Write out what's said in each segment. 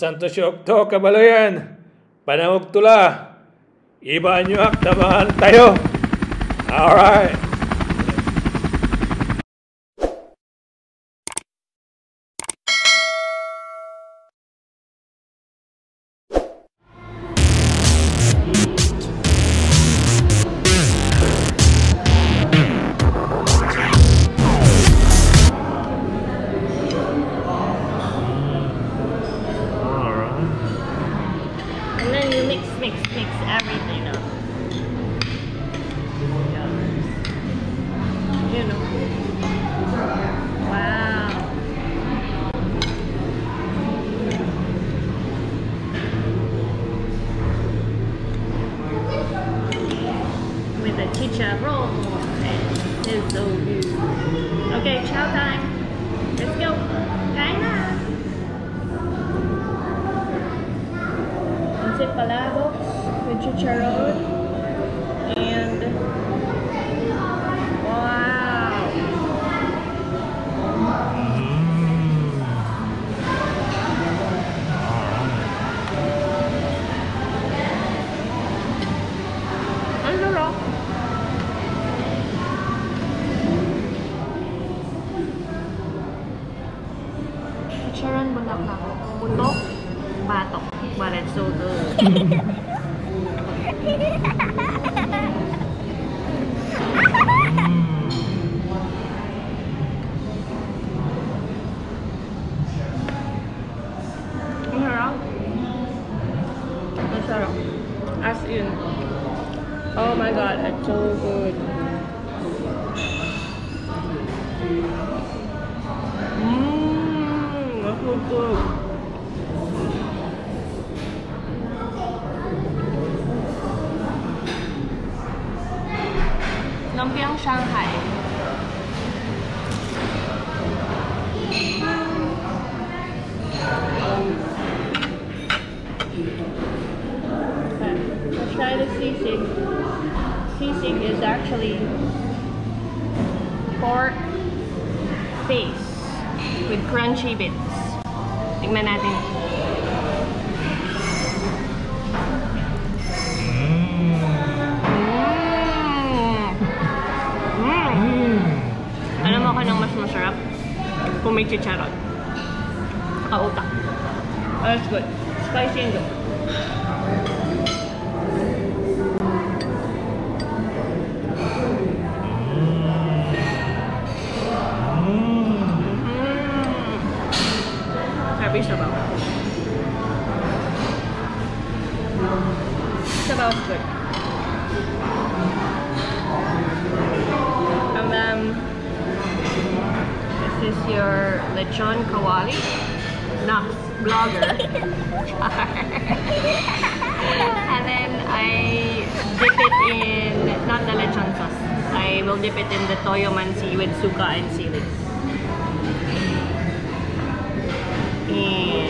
Santo Syokto, Kabalayan, Panawag Tula, Iba Nyo Aktabahan tayo. Alright. And then you mix, mix, mix everything up. You know. Wow. With the. It's so. Okay, chow time. Let's go. Kain na. Pancit palabok with chicharron. Good. Lumpiang Shanghai. Okay, let's try the sisig. Sisig is actually pork face with crunchy bits. Tingnan natin. Mm. Mm. Alam mo ko nang mas masarap? Kung may chicharon. Kautak. Oh, that's good. Spicy and good. Good. And then this is your lechon kawali. Nah, blogger. and then I dip it in not the lechon sauce. I will dip it in the toyo mansi with suka and sili. And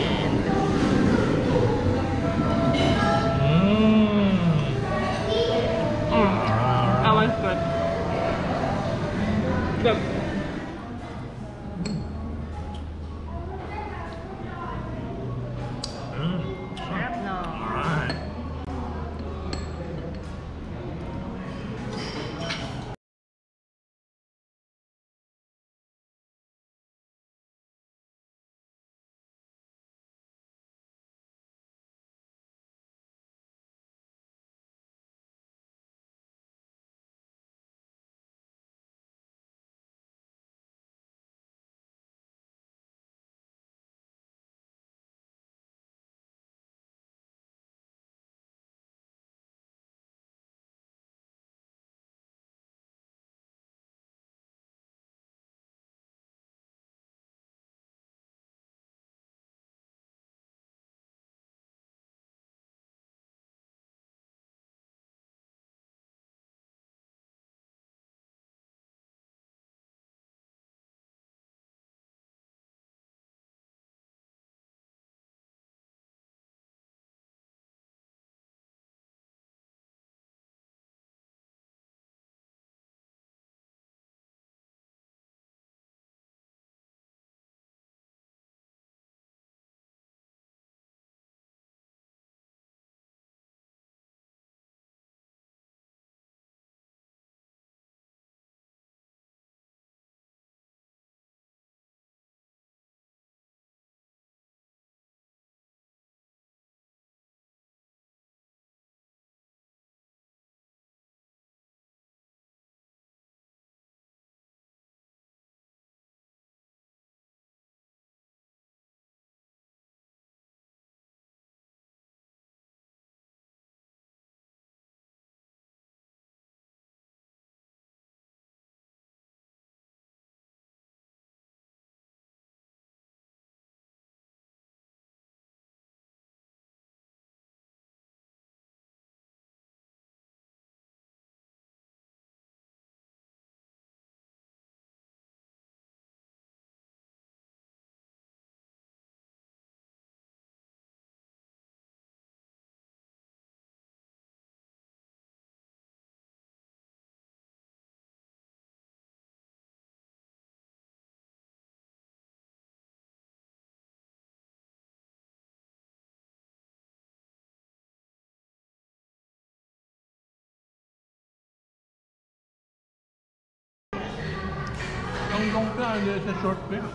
Long hindi siya short pia.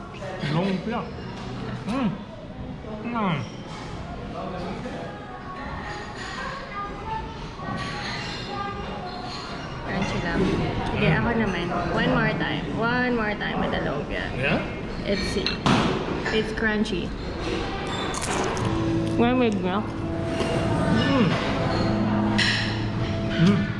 Lumpia. Mm. Mm. Crunchy lang. Sige, ako naman. One more time. One more time with the lumpia. Yeah? It's it's crunchy. One with milk. Mm. Mm.